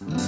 Bye.